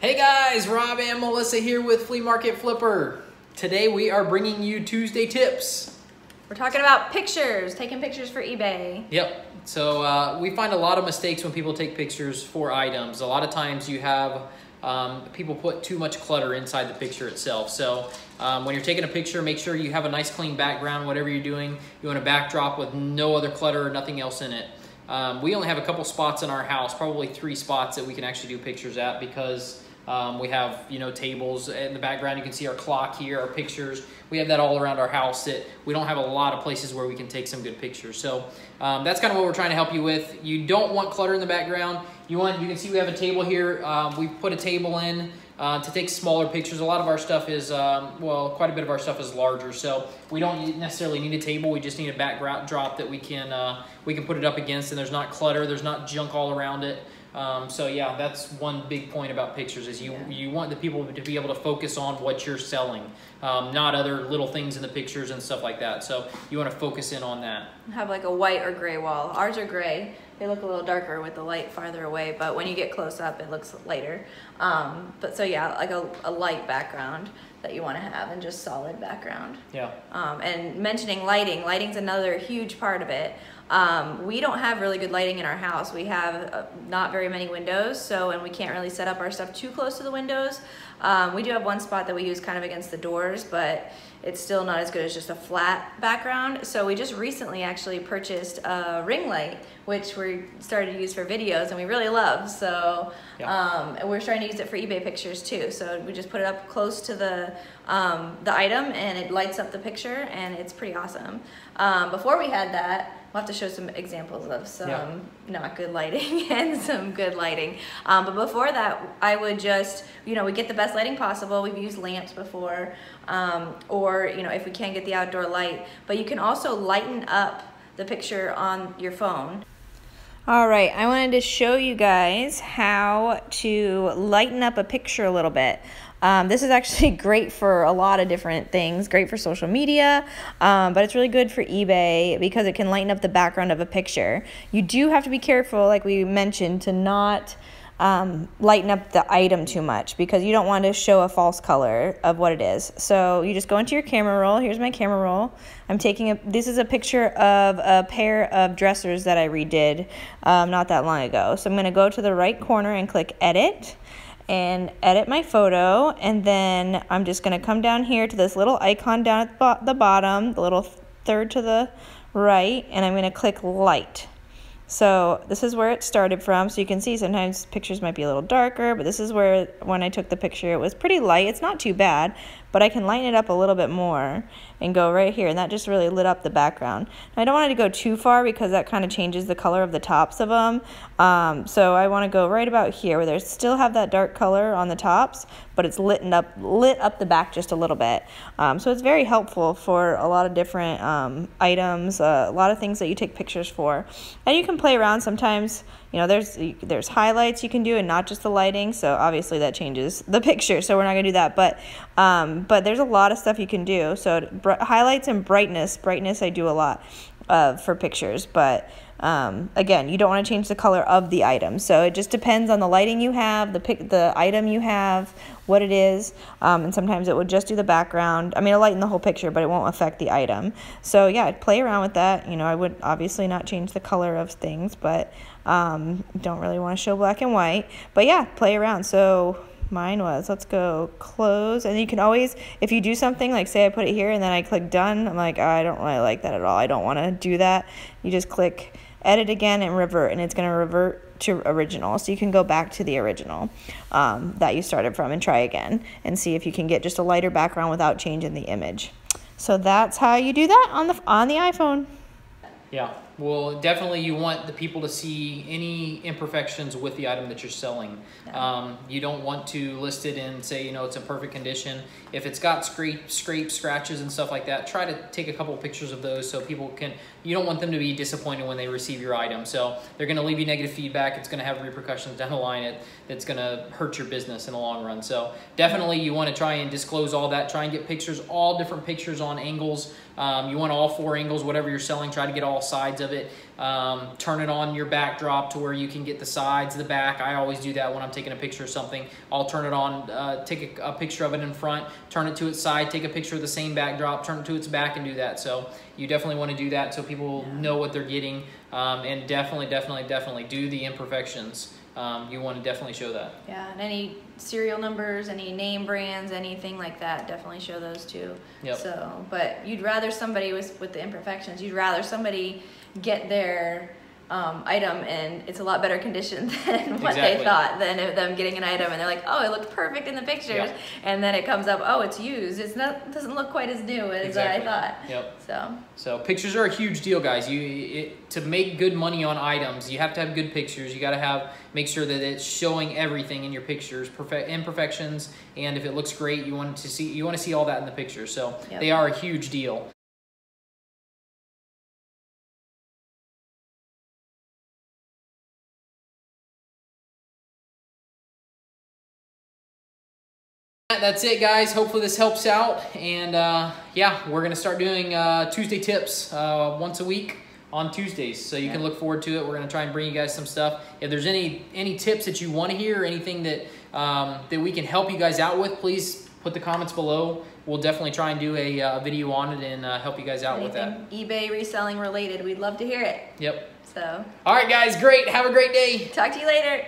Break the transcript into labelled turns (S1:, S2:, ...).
S1: Hey guys, Rob and Melissa here with Flea Market Flipper. Today we are bringing you Tuesday tips.
S2: We're talking about pictures, taking pictures for eBay.
S1: Yep. So uh, we find a lot of mistakes when people take pictures for items. A lot of times you have um, people put too much clutter inside the picture itself. So um, when you're taking a picture, make sure you have a nice clean background, whatever you're doing. You want a backdrop with no other clutter or nothing else in it. Um, we only have a couple spots in our house, probably three spots that we can actually do pictures at because um, we have, you know, tables in the background. You can see our clock here, our pictures. We have that all around our house that we don't have a lot of places where we can take some good pictures. So um, that's kind of what we're trying to help you with. You don't want clutter in the background. You want, you can see we have a table here. Um, we put a table in uh, to take smaller pictures. A lot of our stuff is, um, well, quite a bit of our stuff is larger. So we don't necessarily need a table. We just need a backdrop that we can, uh, we can put it up against and there's not clutter. There's not junk all around it. Um, so yeah, that's one big point about pictures is you,
S2: Yeah.
S1: you want the people to be able to focus on what you're selling, um, not other little things in the pictures and stuff like that. So you want to focus in on that.
S2: Have like a white or gray wall. Ours are gray. They look a little darker with the light farther away, but when you get close up, it looks lighter. Um, but so yeah, like a, a light background that you want to have and just solid background.
S1: Yeah.
S2: Um, and mentioning lighting, lighting's another huge part of it. Um, we don't have really good lighting in our house. We have uh, not very many windows, so and we can't really set up our stuff too close to the windows. Um, we do have one spot that we use kind of against the doors, but it's still not as good as just a flat background. So we just recently actually purchased a ring light, which we started to use for videos, and we really love. So
S1: Yeah.
S2: um, and we're starting to use it for eBay pictures too. So we just put it up close to the um, the item, and it lights up the picture, and it's pretty awesome. Um, before we had that, we'll have to show some examples of some
S1: Yeah.
S2: not good lighting and some good lighting. Um, but before that, I would just, you know, we get the best lighting possible. We've used lamps before, um, or, you know, if we can get the outdoor light. But you can also lighten up the picture on your phone. All right, I wanted to show you guys how to lighten up a picture a little bit. Um, this is actually great for a lot of different things, great for social media, um, but it's really good for eBay because it can lighten up the background of a picture. You do have to be careful, like we mentioned, to not um, lighten up the item too much because you don't want to show a false color of what it is. So you just go into your camera roll. Here's my camera roll. I'm taking a, this is a picture of a pair of dressers that I redid um, not that long ago. So I'm going to go to the right corner and click edit and edit my photo. And then I'm just going to come down here to this little icon down at the the bottom, the little third to the right, and I'm going to click light. So this is where it started from. So you can see sometimes pictures might be a little darker, but this is where when I took the picture, it was pretty light. It's not too bad, but I can lighten it up a little bit more and go right here. And that just really lit up the background. Now, I don't want it to go too far because that kind of changes the color of the tops of them. Um, so I want to go right about here where they still have that dark color on the tops, but it's lit up, lit up the back just a little bit. Um, so it's very helpful for a lot of different um, items, uh, a lot of things that you take pictures for. And you can play around sometimes. You know, there's there's highlights you can do, and not just the lighting. So obviously that changes the picture. So we're not gonna do that. But um, but there's a lot of stuff you can do. So highlights and brightness. Brightness I do a lot uh, for pictures, but um, again, you don't want to change the color of the item. So it just depends on the lighting you have, the pic- the item you have, what it is, um, and sometimes it would just do the background. I mean, it'll lighten the whole picture, but it won't affect the item. So yeah, play around with that. You know, I would obviously not change the color of things, but um, don't really want to show black and white. But yeah, play around. So mine was. Let's go close. And you can always if you do something like say i put it here and then i click done i'm like i don't really like that at all. I don't want to do that. You just click edit again and revert and it's going to revert to original. So you can go back to the original um, that you started from and try again and see if you can get just a lighter background without changing the image. So that's how you do that on the on the iphone.
S1: Yeah. Well, definitely you want the people to see any imperfections with the item that you're selling. Um, you don't want to list it and say, you know, it's in perfect condition. If it's got scrape, scrapes, scratches, and stuff like that, try to take a couple of pictures of those so people can. You don't want them to be disappointed when they receive your item. So they're going to leave you negative feedback. It's going to have repercussions down the line. It, it's going to hurt your business in the long run. So definitely you want to try and disclose all that. Try and get pictures, all different pictures on angles. Um, you want all four angles, whatever you're selling. Try to get all sides of of it. Um, turn it on your backdrop to where you can get the sides, the back. I always do that when I'm taking a picture of something. I'll turn it on, uh, take a, a, picture of it in front, turn it to its side, take a picture of the same backdrop, turn it to its back and do that. So you definitely want to do that so people yeah. know what they're getting. Um, and definitely, definitely, definitely do the imperfections. Um, you want to definitely show that.
S2: Yeah, and any serial numbers, any name brands, anything like that, definitely show those too. Yep. So, but you'd rather somebody with with the imperfections, you'd rather somebody get their um, item and it's a lot better condition than what exactly. they thought than them getting an item and they're like oh it looked perfect in the pictures. Yep. and then it comes up oh it's used. It's not doesn't look quite as new as exactly. I thought.
S1: Yep.
S2: So.
S1: So pictures are a huge deal guys. You it, to make good money on items you have to have good pictures. You got to have make sure that it's showing everything in your pictures perfect imperfections and if it looks great you want to see you want to see all that in the picture so yep. they are a huge deal that's it guys. Hopefully this helps out. And uh, yeah we're gonna start doing uh, tuesday tips uh, once a week on tuesdays. So you yeah. can look forward to it. We're gonna try and bring you guys some stuff. If there's any any tips that you want to hear or anything that um, that we can help you guys out with please put the comments below. We'll definitely try and do a uh, video on it and uh, help you guys out anything
S2: with that. Ebay reselling related we'd love to hear it.
S1: Yep.
S2: So.
S1: All right guys. Great. Have a great day.
S2: Talk to you later